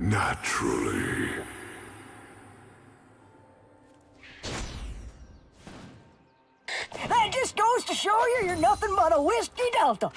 Naturally. That just goes to show you you're nothing but a whiskey delta.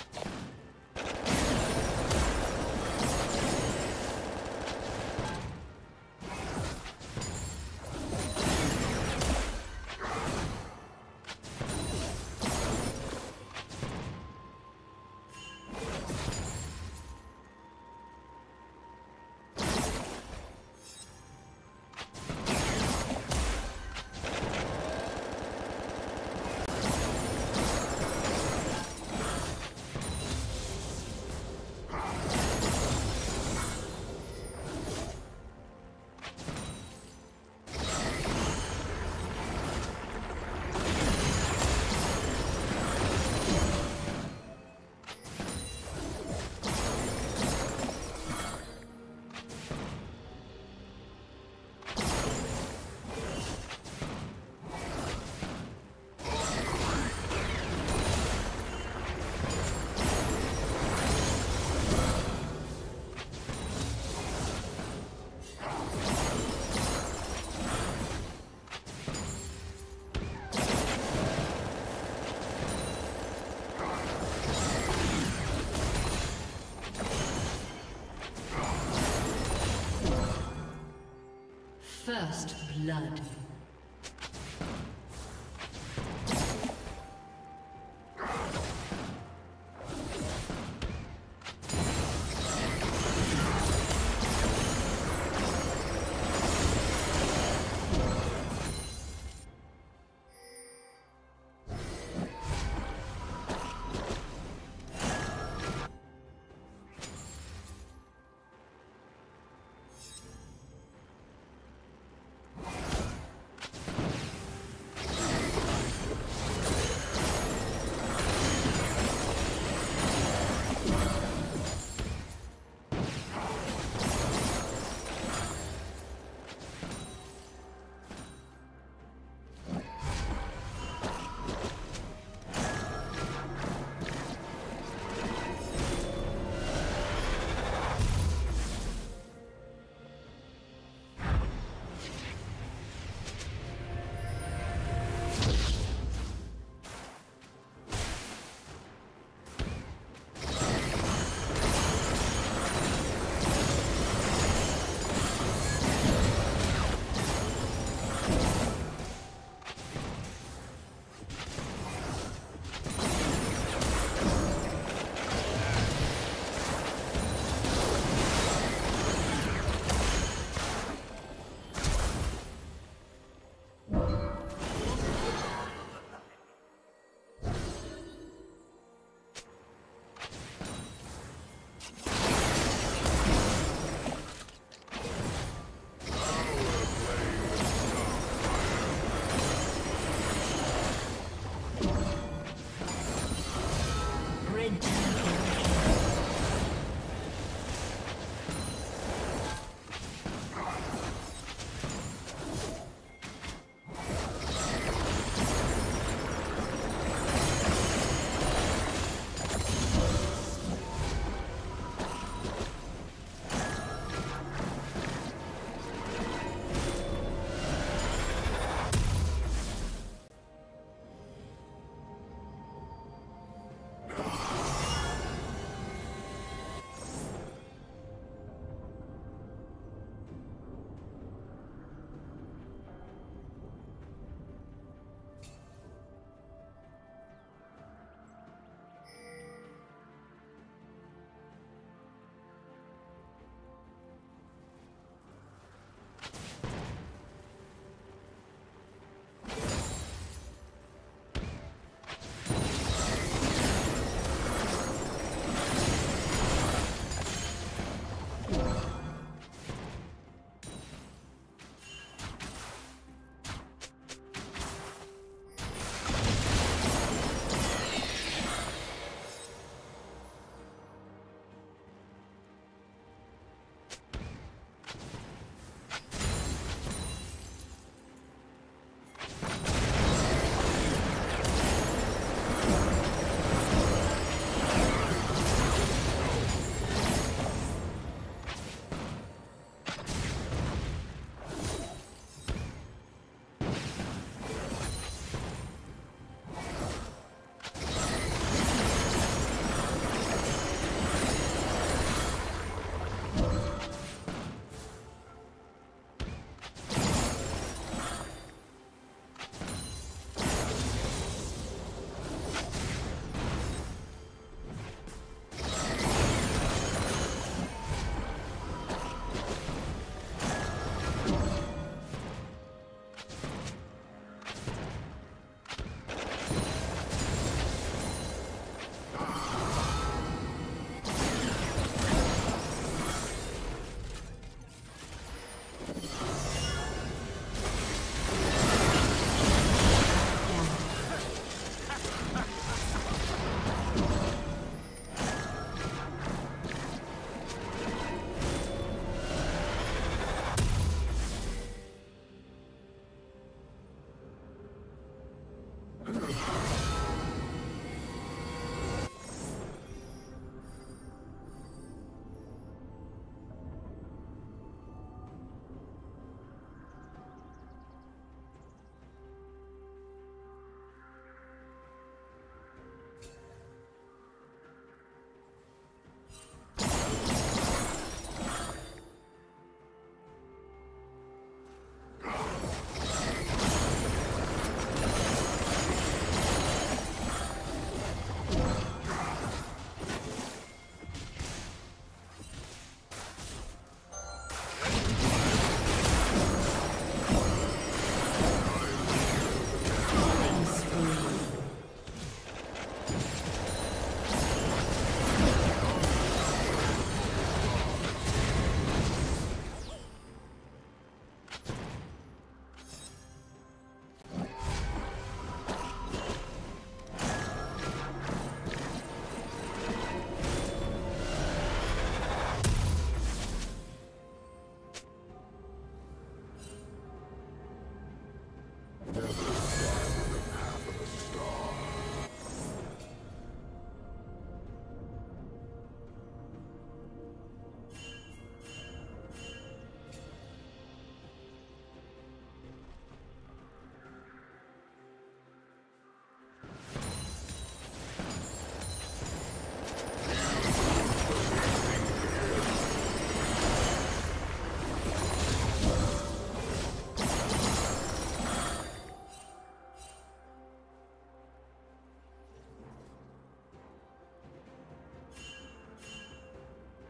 Blood.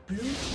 Blue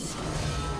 Killing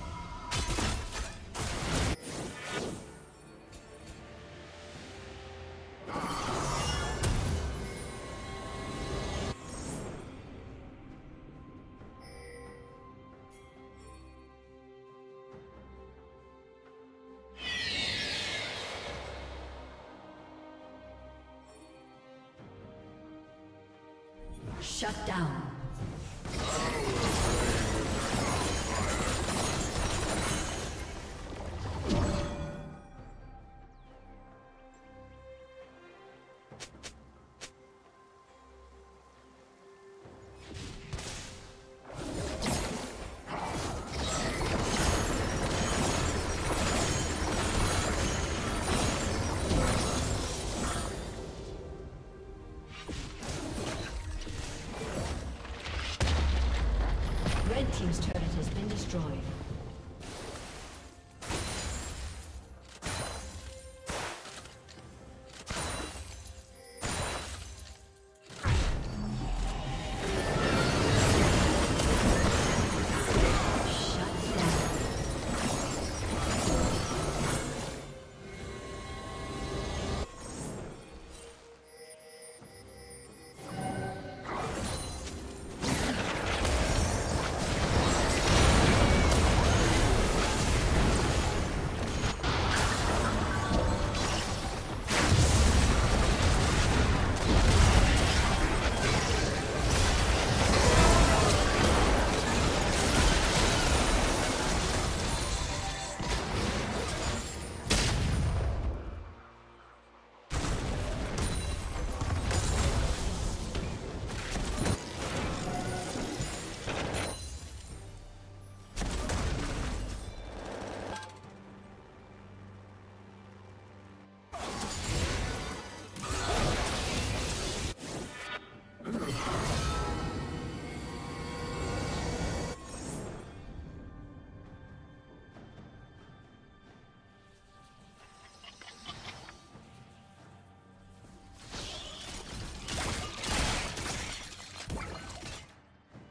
Shut down.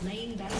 Slain Baron